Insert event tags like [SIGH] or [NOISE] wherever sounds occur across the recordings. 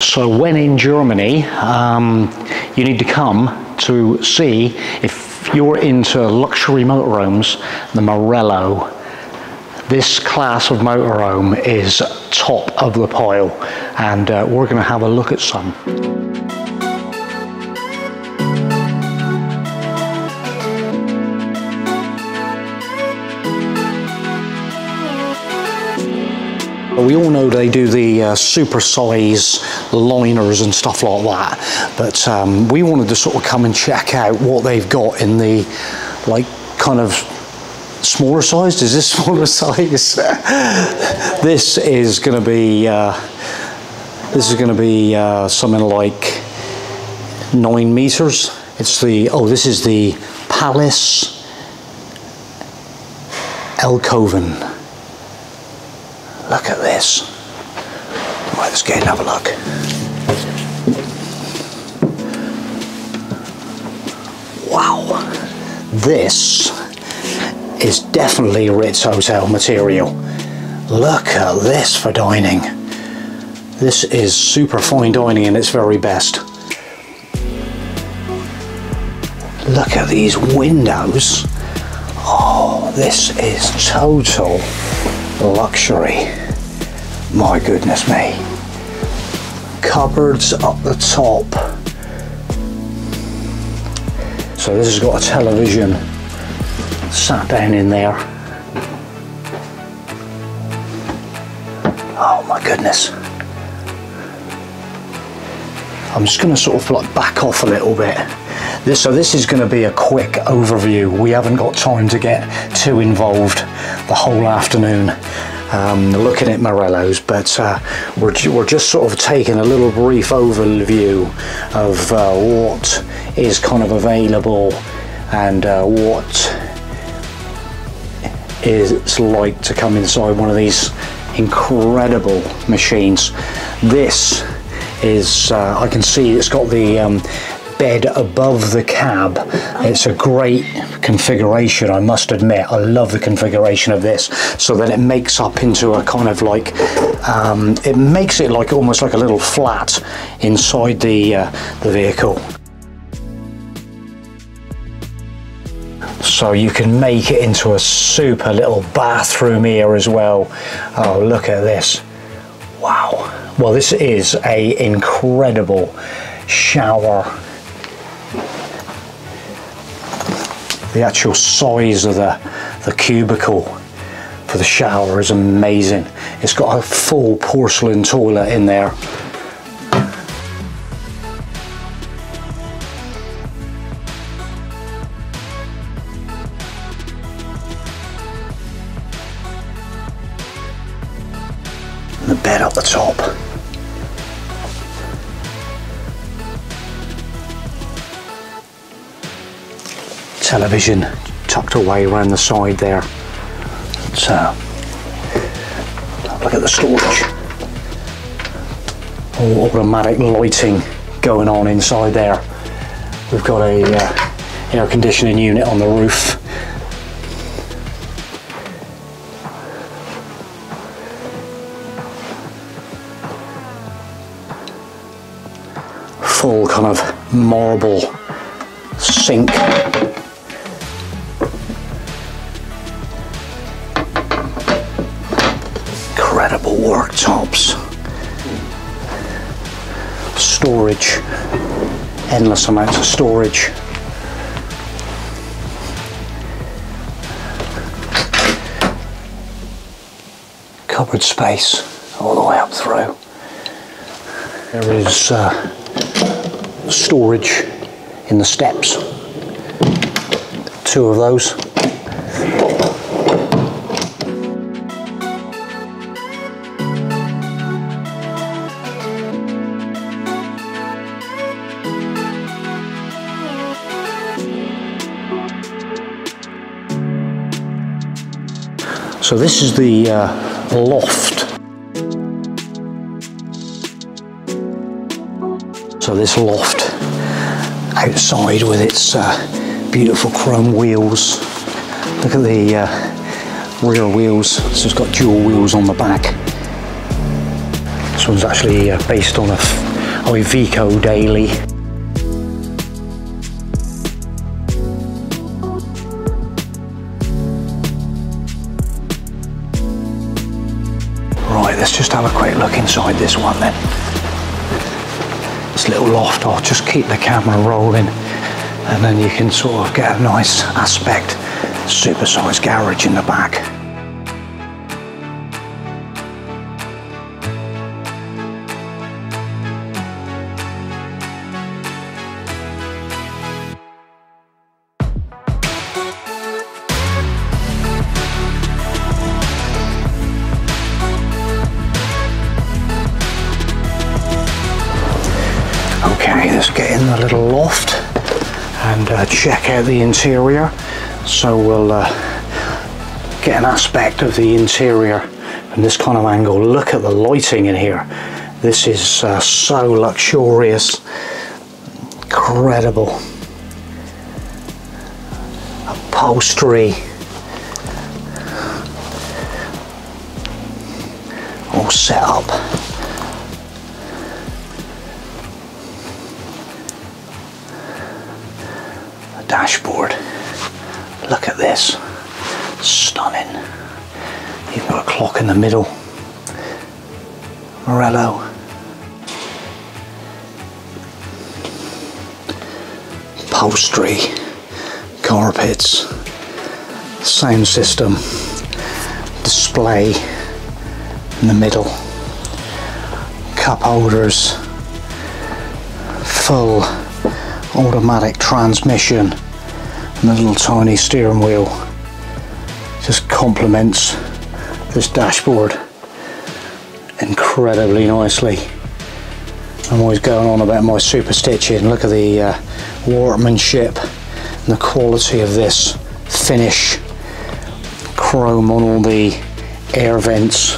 So when in Germany, um, you need to come to see if you're into luxury motorhomes, the Morelo. This class of motorhome is top of the pile and uh, we're going to have a look at some. We all know they do the uh, super size liners and stuff like that, but um, we wanted to sort of come and check out what they've got in the like kind of smaller size. Is this [LAUGHS] smaller size? [LAUGHS] this is going to be uh, this is going to be uh, something like nine meters. It's the oh, this is the Palace Eindhoven. Look at this. Right, let's get another look. Wow. This is definitely Ritz Hotel material. Look at this for dining. This is super fine dining in its very best. Look at these windows. Oh, this is total luxury. My goodness me. Cupboards up the top. So this has got a television sat down in there. Oh my goodness. I'm just going to sort of like back off a little bit. This, so this is going to be a quick overview. We haven't got time to get too involved the whole afternoon um, looking at Morelos, but uh, we're, we're just sort of taking a little brief overview of uh, what is kind of available and uh, what it's like to come inside one of these incredible machines. This is, uh, I can see it's got the um, bed above the cab. It's a great configuration, I must admit. I love the configuration of this. So then it makes up into a kind of like, um, it makes it like almost like a little flat inside the, uh, the vehicle. So you can make it into a super little bathroom here as well. Oh, look at this. Wow. Well, this is a incredible shower the actual size of the, the cubicle for the shower is amazing. It's got a full porcelain toilet in there. The bed up the top. Television tucked away around the side there. So, look at the storage. All automatic lighting going on inside there. We've got a uh, air conditioning unit on the roof. Full kind of marble sink worktops. Storage, endless amounts of storage. Cupboard space all the way up through. There is uh, storage in the steps. Two of those. So this is the uh, loft. So this loft outside with its uh, beautiful chrome wheels. Look at the uh, rear wheels. So it's got dual wheels on the back. This one's actually uh, based on a Iveco Daily. Just have a quick look inside this one then. This little loft, I'll just keep the camera rolling and then you can sort of get a nice aspect. Supersized garage in the back. The interior. So we'll uh, get an aspect of the interior from this kind of angle. Look at the lighting in here. This is uh, so luxurious, incredible. Upholstery. All set up. Dashboard. Look at this. Stunning. You've got a clock in the middle. Morelo. Upholstery. Carpets. Sound system. Display in the middle. Cup holders. Full automatic transmission and a little tiny steering wheel just complements this dashboard incredibly nicely. I'm always going on about my super stitching. Look at the uh, workmanship and the quality of this finish chrome on all the air vents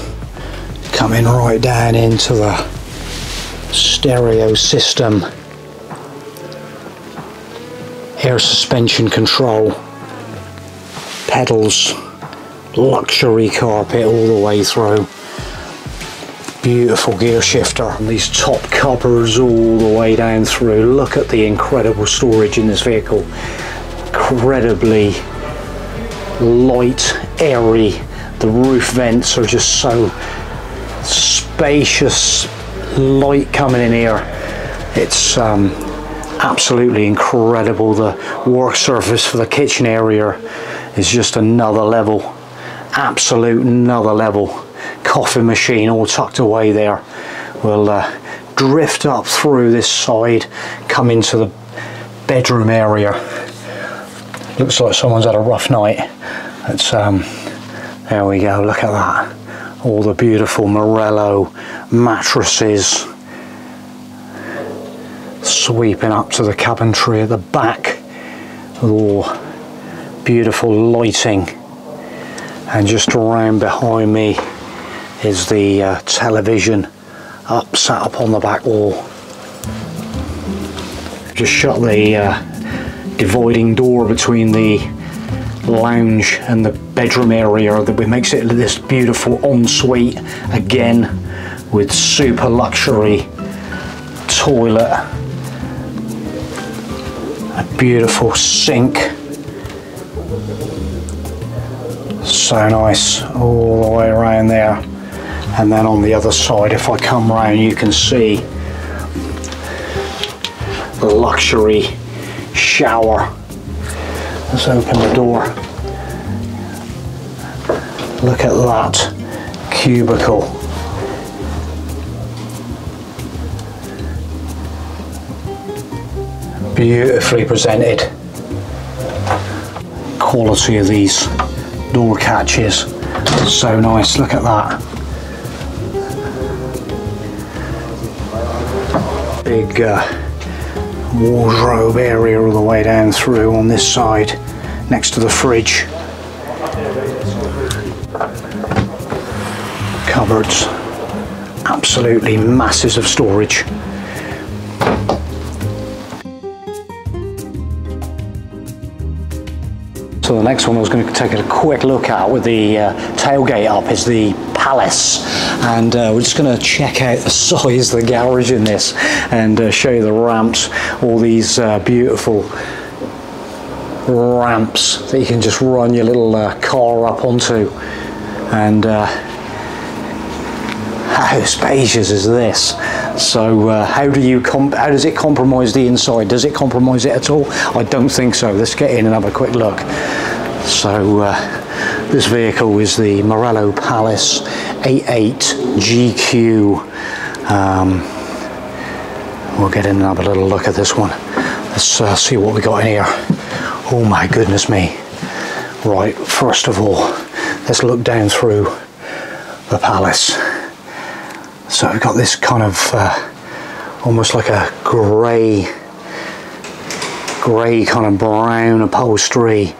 coming right down into the stereo system air suspension control, pedals, luxury carpet all the way through. Beautiful gear shifter and these top covers all the way down through. Look at the incredible storage in this vehicle. Incredibly light, airy. The roof vents are just so spacious, light coming in here. It's um, absolutely incredible. The work surface for the kitchen area is just another level. Absolute another level. Coffee machine all tucked away there. We'll uh, drift up through this side, come into the bedroom area. Looks like someone's had a rough night. It's um, there we go. Look at that. All the beautiful Morelo mattresses sweeping up to the cabinetry at the back. All beautiful lighting. And just around behind me is the uh, television up sat up on the back wall. Just shut the uh, dividing door between the lounge and the bedroom area that makes it this beautiful ensuite again with super luxury toilet a beautiful sink. So nice all the way around there. And then on the other side if I come round you can see the luxury shower. Let's open the door. Look at that cubicle beautifully presented. Quality of these door catches, so nice, look at that. Big uh, wardrobe area all the way down through on this side, next to the fridge. Cupboards, absolutely masses of storage. Next one I was going to take a quick look at with the uh, tailgate up is the Palace and uh, we're just going to check out the [LAUGHS] size of the garage in this and uh, show you the ramps, all these uh, beautiful ramps that you can just run your little uh, car up onto and uh, [LAUGHS] how spacious is this? So uh, how do you how does it compromise the inside? Does it compromise it at all? I don't think so. Let's get in and have a quick look. So uh, this vehicle is the Morelo Palace 88 GQ. Um, we'll get in and have a little look at this one. Let's uh, see what we got in here. Oh my goodness me. Right, first of all, let's look down through the palace. So we've got this kind of uh, almost like a grey, grey kind of brown upholstery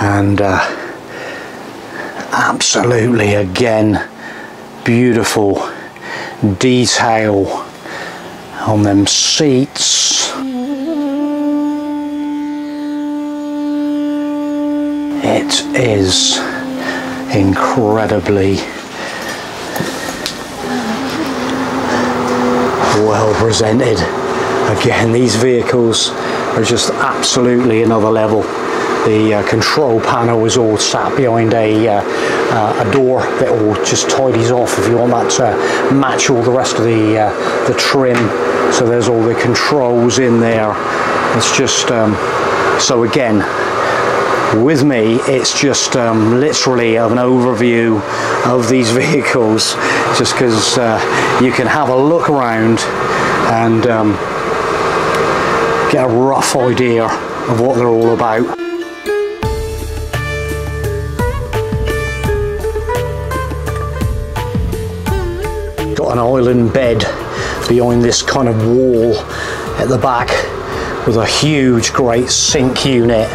and uh, absolutely again beautiful detail on them seats. It is incredibly well presented. Again, these vehicles are just absolutely another level. The uh, control panel is all sat behind a, uh, uh, a door that all just tidies off if you want that to match all the rest of the, uh, the trim. So there's all the controls in there. It's just, um, so again, with me it's just um, literally an overview of these [LAUGHS] vehicles just because uh, you can have a look around and um, get a rough idea of what they're all about. An island bed behind this kind of wall at the back with a huge great sink unit.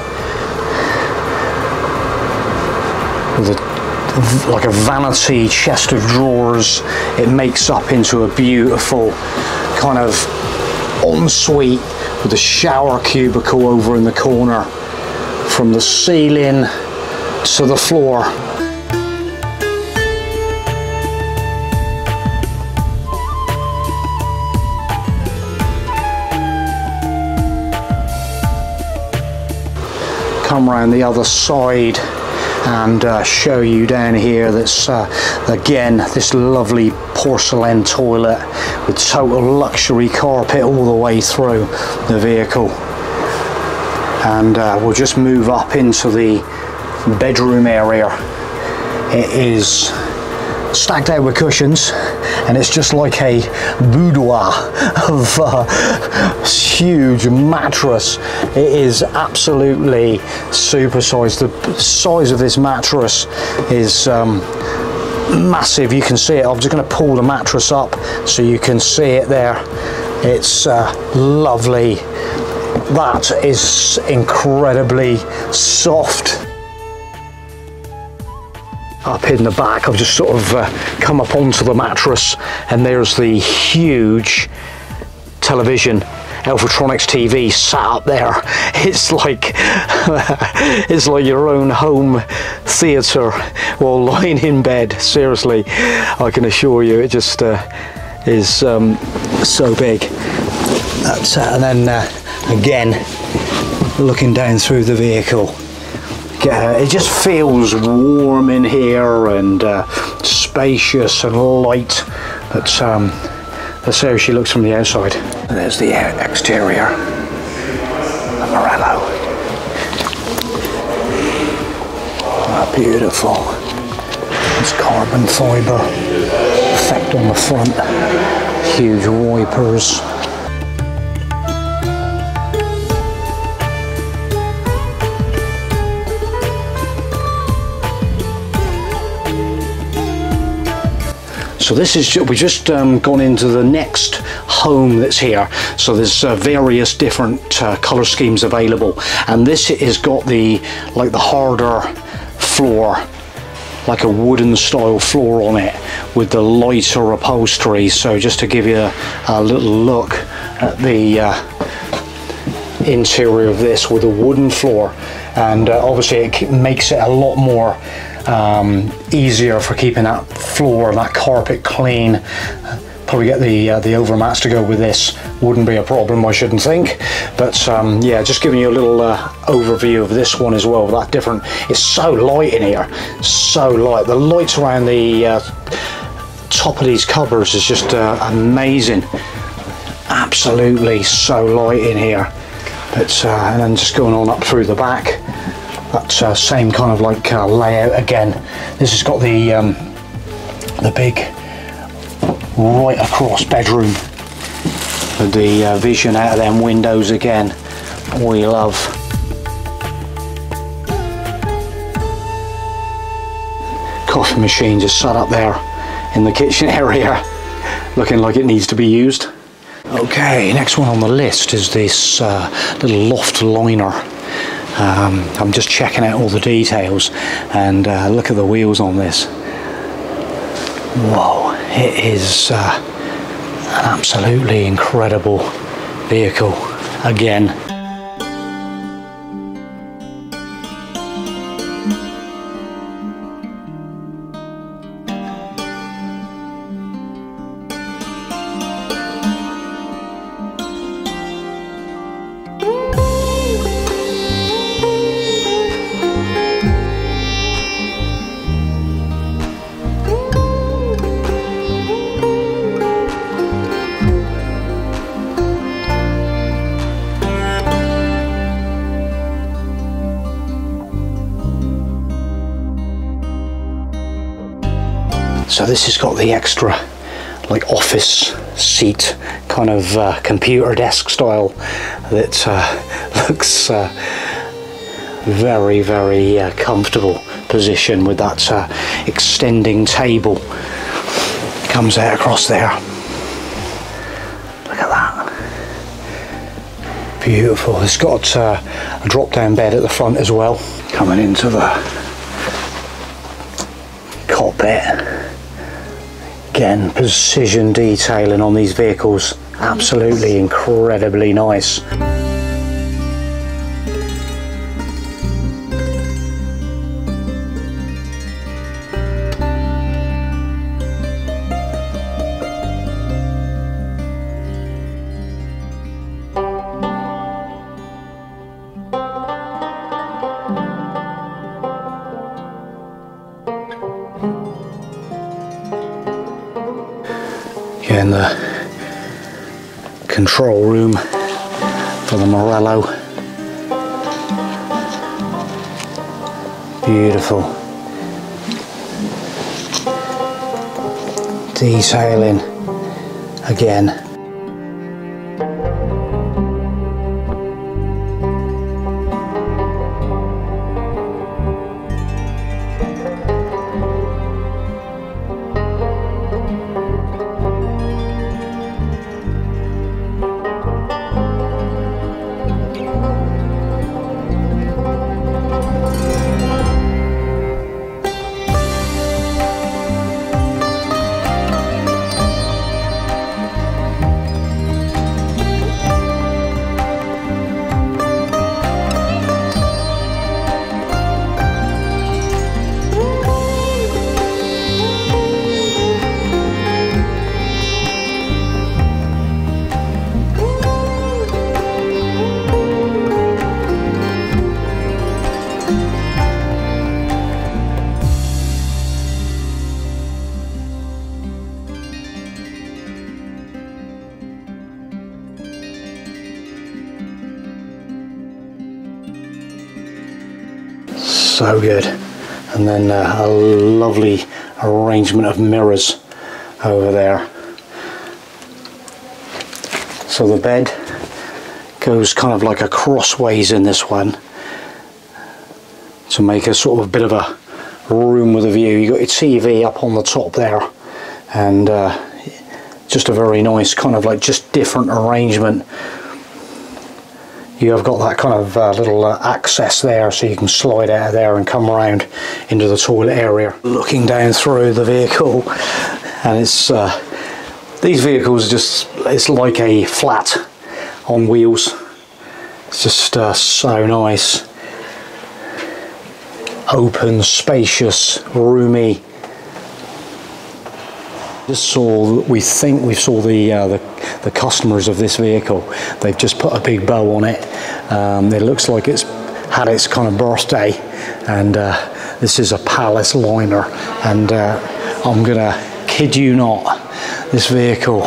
With a, like a vanity chest of drawers. It makes up into a beautiful kind of ensuite with a shower cubicle over in the corner from the ceiling to the floor come around the other side and uh, show you down here that's uh, again this lovely porcelain toilet with total luxury carpet all the way through the vehicle. And uh, we'll just move up into the bedroom area. It is stacked out with cushions and it's just like a boudoir of uh, huge mattress. It is absolutely supersized. The size of this mattress is um, massive. You can see it. I'm just going to pull the mattress up so you can see it there. It's uh, lovely. That is incredibly soft. Up in the back I've just sort of uh, come up onto the mattress and there's the huge television Alphatronics TV sat up there. [LAUGHS] It's like [LAUGHS] it's like your own home theater while lying in bed. Seriously I can assure you it just uh, is um, so big. That's, uh, and then uh, again looking down through the vehicle. Uh, it just feels warm in here and uh, spacious and light. But um, that's how she looks from the outside. And there's the exterior. The Morelo. Ah, beautiful. It's carbon fibre effect on the front. Huge wipers. So this is, we've just um, gone into the next home that's here. So there's uh, various different uh, color schemes available. And this has got the, like the harder floor, like a wooden style floor on it with the lighter upholstery. So just to give you a, a little look at the uh, interior of this with a wooden floor and uh, obviously it makes it a lot more um, easier for keeping that floor, and that carpet clean. Probably get the uh, the overmats to go with this. Wouldn't be a problem, I shouldn't think. But um, yeah, just giving you a little uh, overview of this one as well. That different. It's so light in here, so light. The lights around the uh, top of these covers is just uh, amazing. Absolutely so light in here. But uh, and then just going on up through the back that uh, same kind of like uh, layout again. This has got the um, the big right across bedroom with the uh, vision out of them windows again. We love. Coffee machine just set up there in the kitchen [LAUGHS] area, looking like it needs to be used. Okay, next one on the list is this uh, little loft liner. Um, I'm just checking out all the details and uh, look at the wheels on this. Whoa, it is uh, an absolutely incredible vehicle again. So this has got the extra like office seat kind of uh, computer desk style that uh, [LAUGHS] looks uh, very very uh, comfortable position with that uh, extending table comes out across there. Look at that. Beautiful. It's got uh, a drop down bed at the front as well coming into the cockpit Again, precision detailing on these vehicles, absolutely incredibly nice. The control room for the Morelo. Beautiful. Detailing again. Good. And then uh, a lovely arrangement of mirrors over there. So the bed goes kind of like a crossways in this one to make a sort of bit of a room with a view. You've got your TV up on the top there and uh, just a very nice kind of like just different arrangement you have got that kind of uh, little uh, access there so you can slide out of there and come around into the toilet area looking down through the vehicle and it's uh, these vehicles just it's like a flat on wheels it's just uh, so nice open, spacious, roomy. Just saw, we think we saw the, uh, the, the customers of this vehicle. They've just put a big bow on it. Um, it looks like it's had its kind of birthday, and uh, this is a Palace liner. And uh, I'm gonna kid you not, this vehicle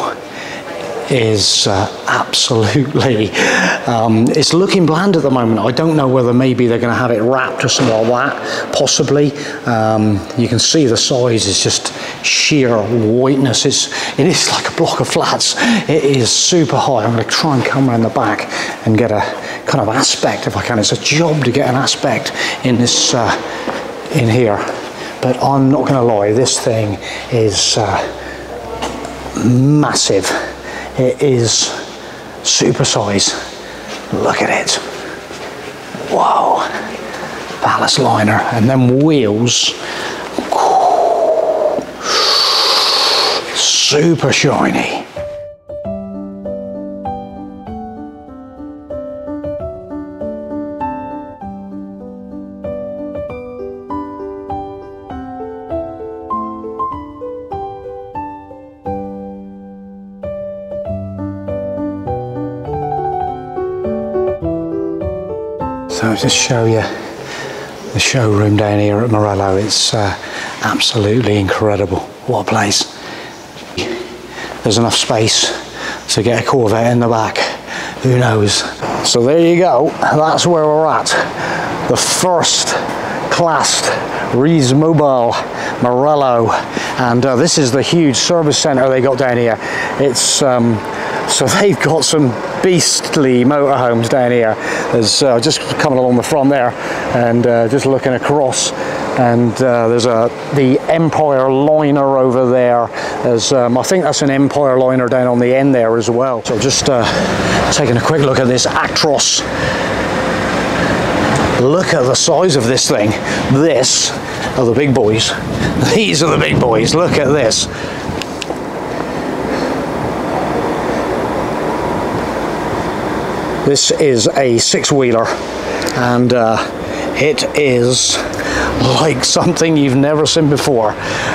is uh, absolutely um, it's looking bland at the moment I don't know whether maybe they're going to have it wrapped or something like that possibly um, you can see the size is just sheer whiteness it's it is like a block of flats it is super high I'm going to try and come around the back and get a kind of aspect if I can it's a job to get an aspect in this uh, in here but I'm not going to lie this thing is uh, massive it is super size. Look at it. Whoa. Palace liner. And then wheels. Super shiny. So I'll just show you the showroom down here at Morelo. It's uh, absolutely incredible. What a place. There's enough space to get a Corvette in the back. Who knows? So there you go. That's where we're at. The first classed Rees Mobile Morelo. And uh, this is the huge service centre they got down here. It's um, so [LAUGHS] they've got some beastly motorhomes down here. There's uh, just coming along the front there and uh, just looking across and uh, there's a the Empire liner over there. There's um, I think that's an Empire liner down on the end there as well. So just uh, taking a quick look at this Actros. Look at the size of this thing. This are the big boys. [LAUGHS] These are the big boys. Look at this. This is a six-wheeler and uh, it is [LAUGHS] like something you've never seen before.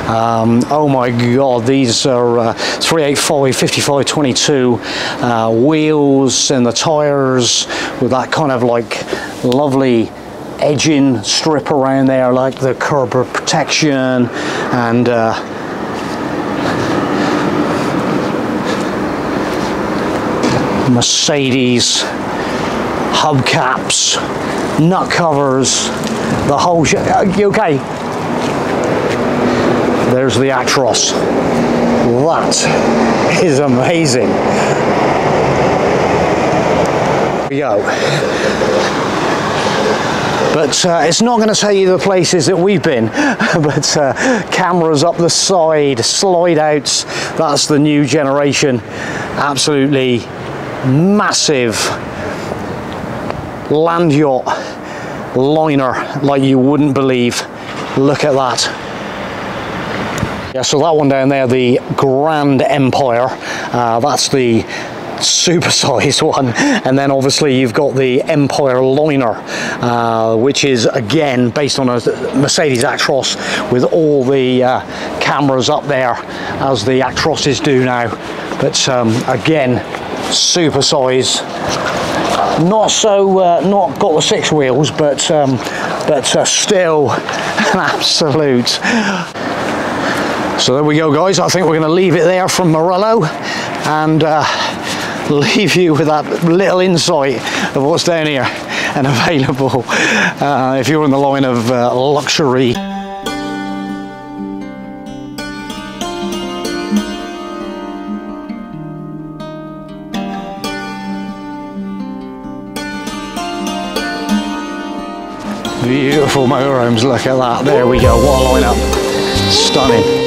Um, oh my god, these are uh, 385, 55, 22 uh, wheels and the tyres with that kind of like lovely edging strip around there like the curb protection and uh, Mercedes hubcaps, nut covers, the whole shit. Okay. There's the Actros. That is amazing. Go. But uh, it's not going to tell you the places that we've been. [LAUGHS] but uh, cameras up the side, slide outs. That's the new generation. Absolutely massive land yacht liner like you wouldn't believe. Look at that. Yeah, so that one down there, the Grand Empire, uh, that's the supersized [LAUGHS] one and then obviously you've got the Empire Liner uh, which is again based on a Mercedes Actros with all the uh, cameras up there as the Actroses do now but um, again super size not so uh, not got the six wheels but um, but uh, still an absolute. So there we go guys. I think we're going to leave it there from Morelo and uh, leave you with that little insight of what's down here and available uh, if you're in the line of uh, luxury Beautiful motorhomes, look at that. There we go, a lineup. Stunning.